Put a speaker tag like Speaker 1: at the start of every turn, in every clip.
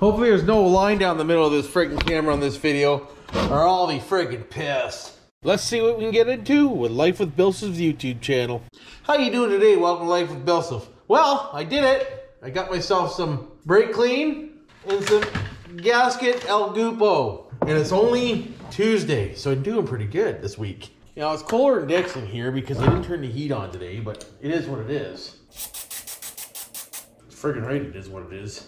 Speaker 1: Hopefully there's no line down the middle of this friggin' camera on this video, or I'll be friggin' pissed. Let's see what we can get into with Life with BillSiff's YouTube channel. How you doing today? Welcome to Life with BillSiff. Well, I did it. I got myself some brake clean and some gasket El Gupo. And it's only Tuesday, so I'm doing pretty good this week. You know, it's colder than Dixon here because I didn't turn the heat on today, but it is what it is. It's friggin' right, it is what it is.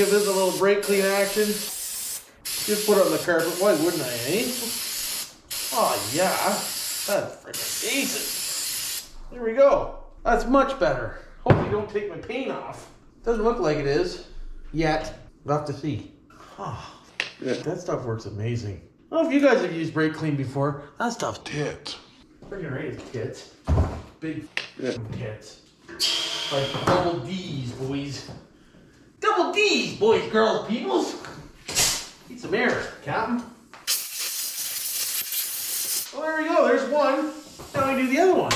Speaker 1: Give this a little brake clean action. Just put it on the carpet. Why wouldn't I, eh? Oh, yeah. That's freaking decent. There we go. That's much better. Hope you don't take my paint off. Doesn't look like it is. Yet. We'll have to see. Oh, that stuff works amazing. I don't know if you guys have used brake clean before. That stuff's tits. Freaking right, it's tits. Big tits. Like double D's, boys. D's, boys, girls, peoples. Need some air, Captain. Well, there we go. There's one. Now we do the other one.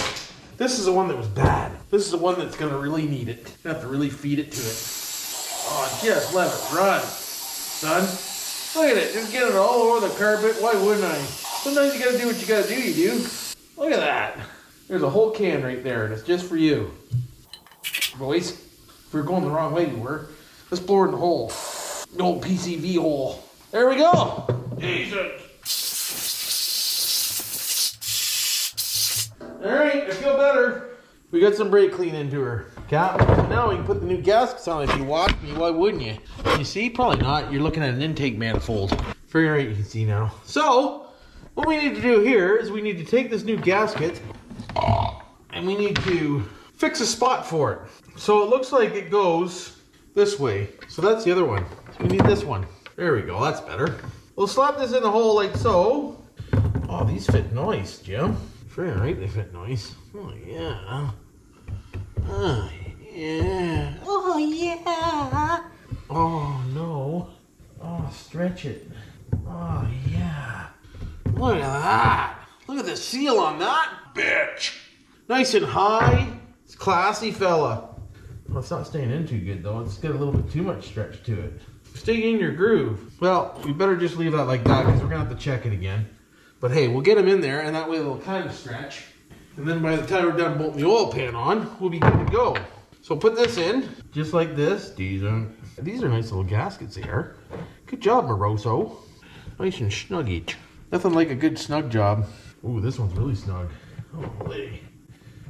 Speaker 1: This is the one that was bad. This is the one that's gonna really need it. You have to really feed it to it. Oh, just let it run, son. Look at it. Just get it all over the carpet. Why wouldn't I? Sometimes you gotta do what you gotta do, you do. Look at that. There's a whole can right there, and it's just for you. Boys, if we are going the wrong way, you were. Let's blow it in the hole. The old PCV hole. There we go. Jesus. All right, I feel better. We got some brake clean into her. Cap. Now we can put the new gaskets on. If you watch me, why wouldn't you? You see? Probably not. You're looking at an intake manifold. Very right, you can see now. So, what we need to do here is we need to take this new gasket and we need to fix a spot for it. So it looks like it goes this way. So that's the other one. So we need this one. There we go. That's better. We'll slap this in the hole like so. Oh, these fit nice, Jim. Very right, they fit nice. Oh, yeah. Oh, yeah.
Speaker 2: Oh, yeah.
Speaker 1: Oh, no. Oh, stretch it. Oh, yeah. Look at that. Look at the seal on that, bitch. Nice and high. It's classy, fella. Well, it's not staying in too good, though. It's got a little bit too much stretch to it. Stay in your groove. Well, we better just leave that like that because we're going to have to check it again. But hey, we'll get them in there, and that way they'll kind of stretch. And then by the time we're done bolting the oil pan on, we'll be good to go. So put this in, just like this. These are, these are nice little gaskets here. Good job, Moroso. Nice and snuggy. Nothing like a good snug job. Ooh, this one's really snug. Holy.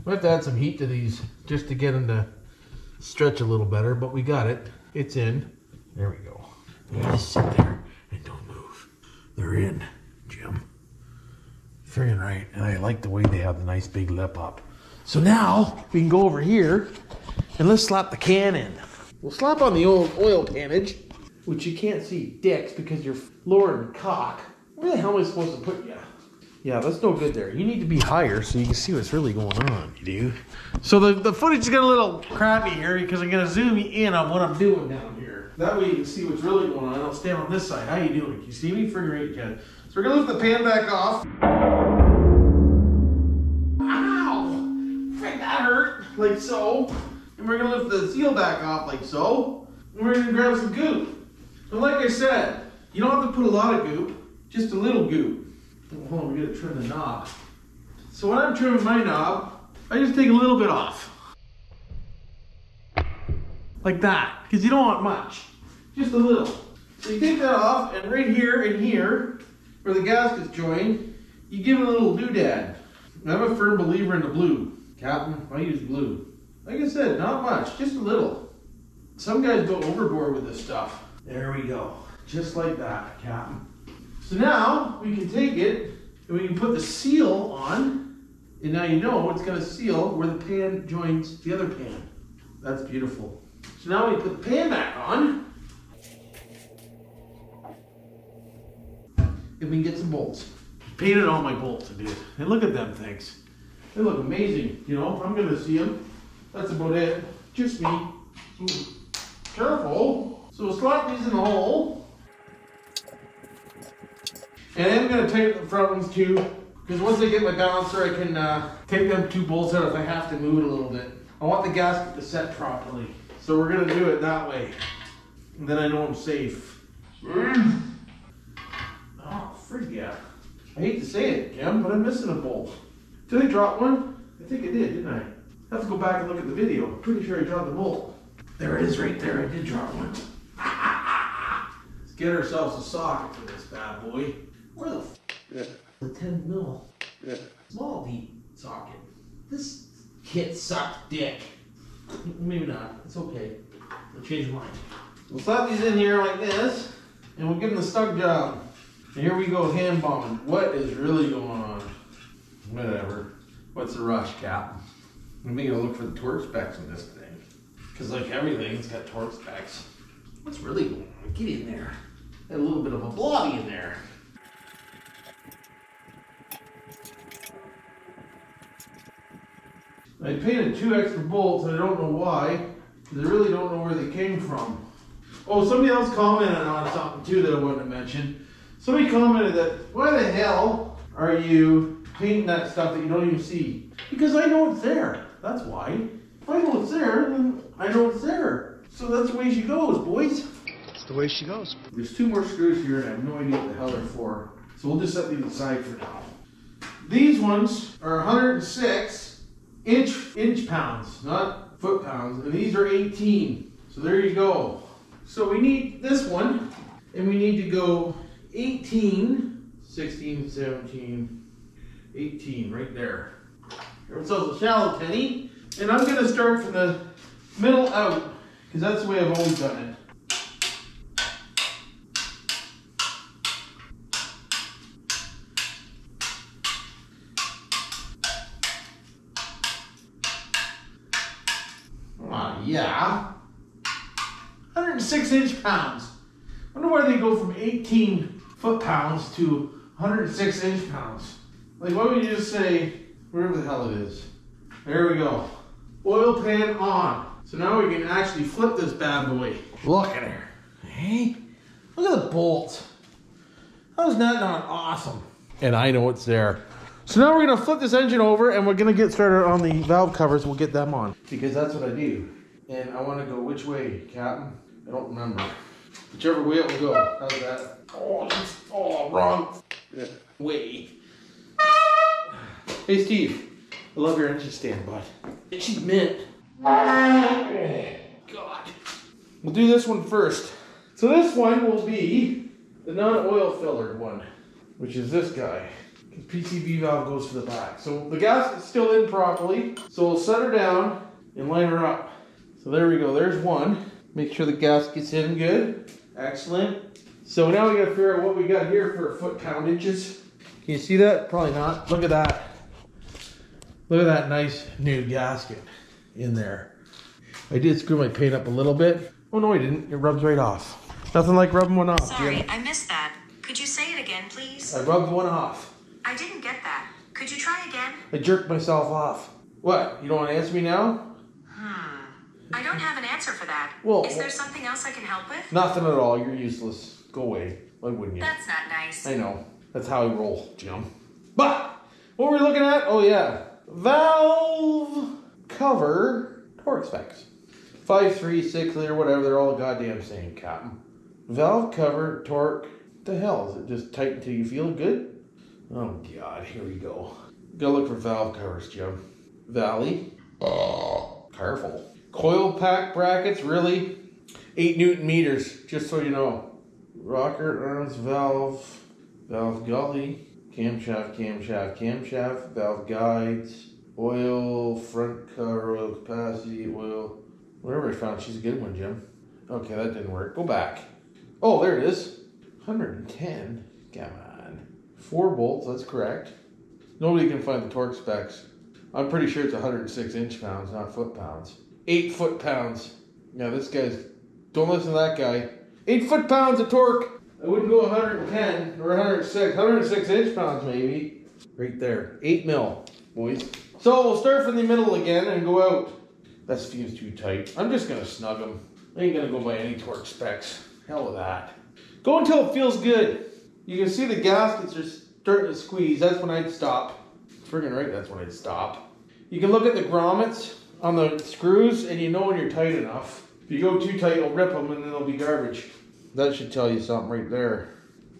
Speaker 1: We have to add some heat to these just to get them to stretch a little better, but we got it. It's in. There we go. You just sit there and don't move. They're in, Jim. Friggin' right. And I like the way they have the nice big lip up. So now we can go over here and let's slap the can in. We'll slap on the old oil pannage, which you can't see dicks because you're lowering cock. Where the hell am I supposed to put you? Yeah, that's no good there. You need to be higher so you can see what's really going on, you do. So the, the footage is getting a little crappy here because I'm gonna zoom you in on what I'm doing down here. That way you can see what's really going on. I'll stand on this side. How you doing? Can you see me? Figure eight, Jen. So we're gonna lift the pan back off. Ow! Frick, that hurt. Like so. And we're gonna lift the seal back off like so. And we're gonna grab some goop. And like I said, you don't have to put a lot of goop, just a little goop. Hold on, we gotta trim the knob. So when I'm trimming my knob, I just take a little bit off. Like that, because you don't want much, just a little. So you take that off, and right here and here, where the gaskets joined, you give it a little doodad. I'm a firm believer in the blue. Captain, I use blue. Like I said, not much, just a little. Some guys go overboard with this stuff. There we go, just like that, Captain. So now we can take it and we can put the seal on, and now you know it's going to seal where the pan joins the other pan. That's beautiful. So now we put the pan back on, and we can get some bolts. Painted all my bolts, I did. And look at them things. They look amazing. You know, I'm going to see them. That's about it. Just me. Ooh. Careful. So we'll slot these in the hole. And I'm going to tighten the front ones too, because once I get my balancer, I can uh, take them two bolts out if I have to move it a little bit. I want the gasket to set properly, so we're going to do it that way. And then I know I'm safe. Oh, frig yeah. I hate to say it, Kim, but I'm missing a bolt. Did I drop one? I think I did, didn't I? I have to go back and look at the video. I'm pretty sure I dropped the bolt. There it is right there. I did drop one. Let's get ourselves a socket for this bad boy. Where the f-
Speaker 3: Yeah.
Speaker 1: the 10 mil
Speaker 3: Yeah.
Speaker 1: small deep socket. This kit sucked dick. Maybe not. It's okay. I'll change mine. We'll slap these in here like this, and we'll give them the stuck job. And here we go, hand bombing. What is really going on? Whatever. What's the rush, Cap? I'm gonna look for the torque specs on this thing. Cause like everything, it's got torque specs. What's really going on? Get in there. Got a little bit of a blobby in there. I painted two extra bolts, and I don't know why, because I really don't know where they came from. Oh, somebody else commented on something too that I wanted to mention. Somebody commented that, why the hell are you painting that stuff that you don't even see? Because I know it's there. That's why. If I know it's there, then I know it's there. So that's the way she goes, boys.
Speaker 3: That's the way she goes.
Speaker 1: There's two more screws here, and I have no idea what the hell they're for. So we'll just set these aside for now. These ones are 106 inch inch pounds, not foot pounds, and these are 18. So there you go. So we need this one, and we need to go 18, 16, 17, 18, right there. Give ourselves a shallow penny, and I'm gonna start from the middle out, because that's the way I've always done it. 106 inch pounds. wonder why they go from 18 foot pounds to 106 inch pounds. Like, why would you just say, whatever the hell it is? There we go. Oil pan on. So now we can actually flip this bad boy. Look at her. Hey? Look at the bolt. How's that not awesome? And I know it's there. So now we're gonna flip this engine over and we're gonna get started on the valve covers. We'll get them on. Because that's what I do. And I wanna go which way, Captain? I don't remember. Whichever way it will go. How's that? Oh, that's, oh wrong
Speaker 3: Yeah.
Speaker 1: way. Hey Steve, I love your engine stand, bud. She's mint. God. We'll do this one first. So this one will be the non-oil filler one, which is this guy. PCV valve goes to the back. So the gas is still in properly. So we'll set her down and line her up. So there we go. There's one. Make sure the gasket's in good. Excellent. So now we gotta figure out what we got here for foot poundages. Can you see that? Probably not. Look at that. Look at that nice new gasket in there. I did screw my paint up a little bit. Oh no, I didn't. It rubs right off. Nothing like rubbing one off,
Speaker 4: Sorry,
Speaker 1: Jim.
Speaker 4: I missed that. Could you say it again, please?
Speaker 1: I rubbed one off.
Speaker 4: I didn't get that. Could you try again?
Speaker 1: I jerked myself off. What? You don't want to answer me now?
Speaker 4: I don't have an answer for that.
Speaker 1: Well-
Speaker 4: Is there something else I can help with?
Speaker 1: Nothing at all. You're useless. Go away. Why wouldn't you?
Speaker 4: That's not nice.
Speaker 1: I know. That's how I roll, Jim. But what were we looking at? Oh yeah, valve cover torque specs. Five, three, six liter, whatever. They're all goddamn same, Captain. Valve cover torque. The hell is it? Just tight until you feel good? Oh God, here we go. Go look for valve covers, Jim. Valley. Oh, careful. Coil pack brackets, really? Eight newton meters, just so you know. Rocker arms valve, valve gully, camshaft, camshaft, camshaft, valve guides, oil, front cover, oil capacity, oil. Whatever I found, she's a good one, Jim. Okay, that didn't work. Go back. Oh, there it is. 110. Come on. Four bolts, that's correct. Nobody can find the torque specs. I'm pretty sure it's 106 inch pounds, not foot pounds. Eight foot pounds. Yeah, this guy's. Don't listen to that guy. Eight foot pounds of torque. I wouldn't go 110 or 106. 106 inch pounds, maybe. Right there. Eight mil, boys. So we'll start from the middle again and go out. That feels too tight. I'm just gonna snug them. I ain't gonna go by any torque specs. Hell with that. Go until it feels good. You can see the gaskets are starting to squeeze. That's when I'd stop. Friggin' right, that's when I'd stop. You can look at the grommets on the screws and you know when you're tight enough. If you go too tight, it'll rip them and then they'll be garbage. That should tell you something right there.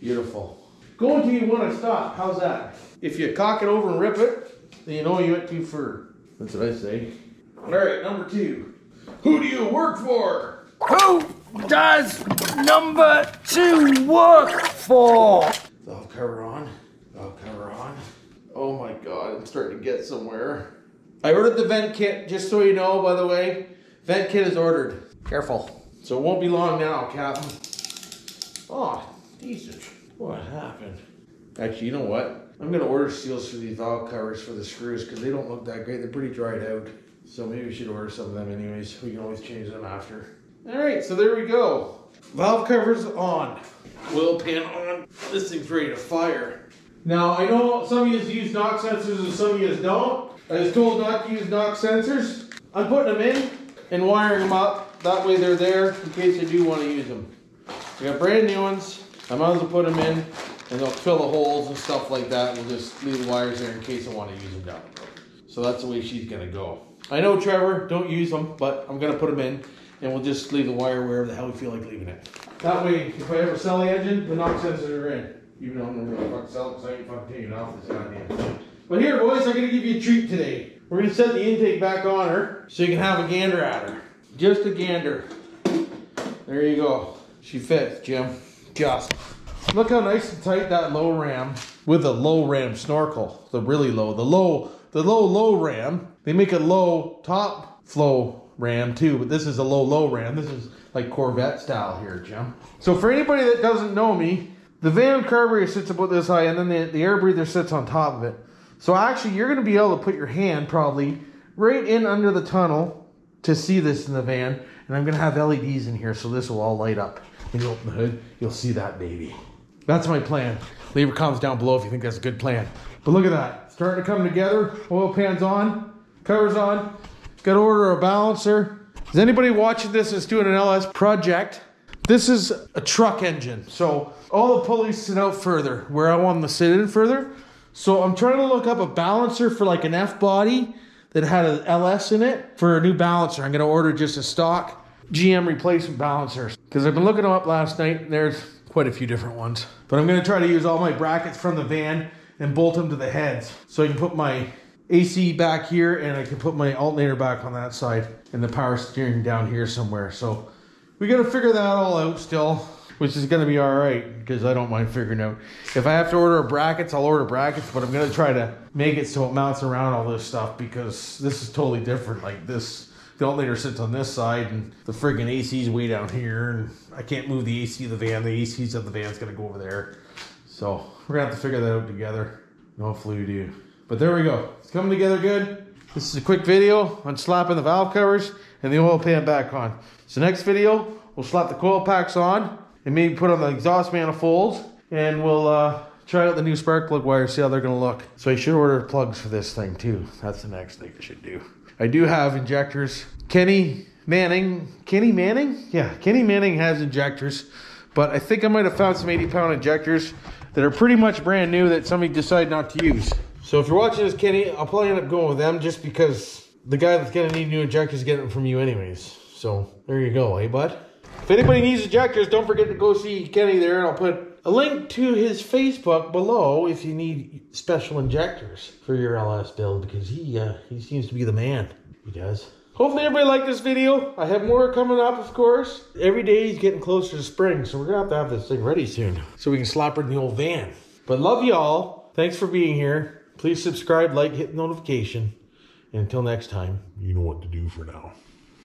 Speaker 1: Beautiful. Go until you want to stop. How's that? If you cock it over and rip it, then you know you went too far. That's what I say. All right, number two. Who do you work for?
Speaker 2: Who does number two work for?
Speaker 1: Valve cover on. Valve cover on. Oh my god, I'm starting to get somewhere. I ordered the vent kit, just so you know, by the way. Vent kit is ordered. Careful. So it won't be long now, Captain. Oh, decent. What happened? Actually, you know what? I'm gonna order seals for these valve covers for the screws because they don't look that great. They're pretty dried out. So maybe we should order some of them anyways. We can always change them after. All right, so there we go. Valve covers on. Oil pan on. This thing's ready to fire. Now, I know some of you use knock sensors and some of you don't. I was told not to use knock sensors. I'm putting them in and wiring them up. That way they're there in case I do want to use them. I got brand new ones. I might as well put them in and they'll fill the holes and stuff like that. We'll just leave the wires there in case I want to use them down the road. So that's the way she's gonna go. I know Trevor, don't use them, but I'm gonna put them in and we'll just leave the wire wherever the hell we feel like leaving it. That way, if I ever sell the engine, the knock sensors are in. Even though I'm gonna fucking sell it because I ain't fucking taking it off this goddamn thing. But here, boys, I'm gonna give you a treat today. We're gonna set the intake back on her so you can have a gander at her. Just a gander. There you go. She fits, Jim. Just. Look how nice and tight that low ram with a low ram snorkel. The really low. The low, the low, low ram. They make a low top flow ram too, but this is a low, low ram. This is like Corvette style here, Jim. So for anybody that doesn't know me, the van carburetor sits about this high and then the, the air breather sits on top of it. So actually you're gonna be able to put your hand probably right in under the tunnel to see this in the van. And I'm gonna have LEDs in here so this will all light up. When you open the hood, you'll see that baby. That's my plan. Leave your comments down below if you think that's a good plan. But look at that. Starting to come together. Oil pan's on. Covers on. Got to order a balancer. Is anybody watching this that's doing an LS project? This is a truck engine. So all the pulleys sit out further where I want them to sit in further. So I'm trying to look up a balancer for like an F body that had an LS in it for a new balancer. I'm going to order just a stock GM replacement balancer because I've been looking them up last night. There's quite a few different ones. But I'm going to try to use all my brackets from the van and bolt them to the heads. So I can put my AC back here and I can put my alternator back on that side and the power steering down here somewhere. So we got to figure that all out still, which is going to be all right because I don't mind figuring out. If I have to order brackets, I'll order brackets, but I'm going to try to make it so it mounts around all this stuff because this is totally different. Like this, the alternator sits on this side and the friggin' AC's way down here and I can't move the AC of the van. The AC's of the van's going to go over there. So we're going to have to figure that out together. Hopefully we do. But there we go. It's coming together good. This is a quick video on slapping the valve covers and the oil pan back on. So next video, we'll slap the coil packs on and maybe put on the exhaust manifolds and we'll uh, try out the new spark plug wires, see how they're gonna look. So I should order plugs for this thing too. That's the next thing I should do. I do have injectors. Kenny Manning, Kenny Manning? Yeah, Kenny Manning has injectors, but I think I might have found some 80 pound injectors that are pretty much brand new that somebody decided not to use. So if you're watching this, Kenny, I'll probably end up going with them just because the guy that's gonna need new injectors getting them from you anyways. So there you go, eh, bud? If anybody needs injectors, don't forget to go see Kenny there, and I'll put a link to his Facebook below if you need special injectors for your LS build because he uh, he seems to be the man. He does. Hopefully everybody liked this video. I have more coming up, of course. Every day he's getting closer to spring, so we're gonna have to have this thing ready soon so we can slap her in the old van. But love y'all. Thanks for being here. Please subscribe, like, hit notification. And until next time, you know what to do for now.